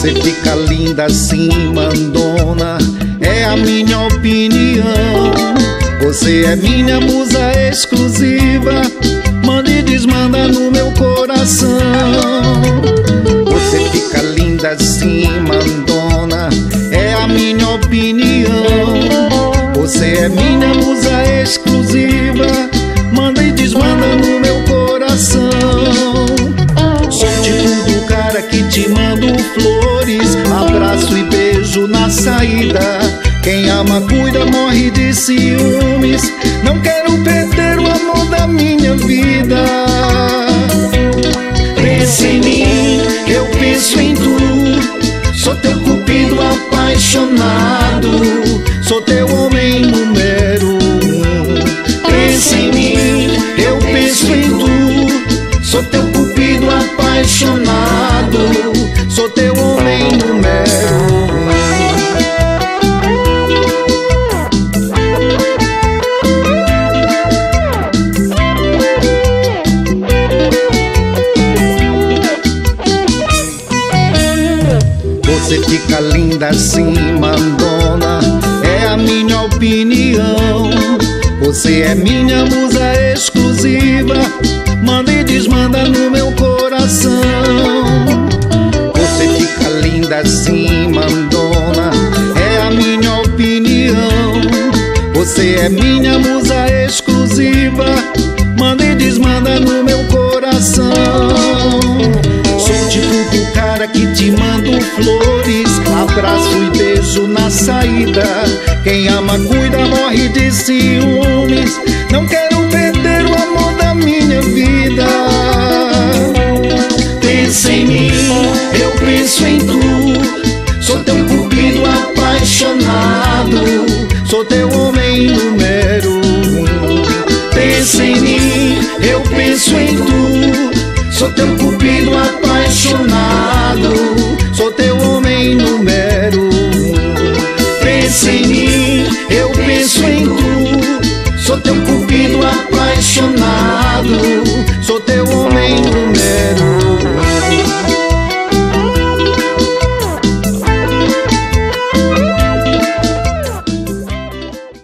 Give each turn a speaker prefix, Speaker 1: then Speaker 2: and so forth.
Speaker 1: Você fica linda assim, mandona, é a minha opinião. Você é minha musa exclusiva, manda e desmanda no meu coração. Você fica linda assim, mandona, é a minha opinião. Saída. Quem ama cuida, morre de ciúmes. Não quero perder o amor da minha vida. Pensa em mim, eu penso em tu. Sou teu cupido apaixonado. Sou teu homem número um. Pensa em mim, eu penso em tu. Sou teu cupido apaixonado. Fica linda assim, mandona, é a minha opinião. Você é minha musa exclusiva, manda e desmanda no meu saída. Quem ama cuida, morre de ciúmes. Não quero perder o amor da minha vida. Pensa em mim, eu penso em tu. Sou teu cupido apaixonado. Sou teu homem número um. Pensa em mim, eu penso em tu. Sou teu penso em tu. Sou teu cupido apaixonado.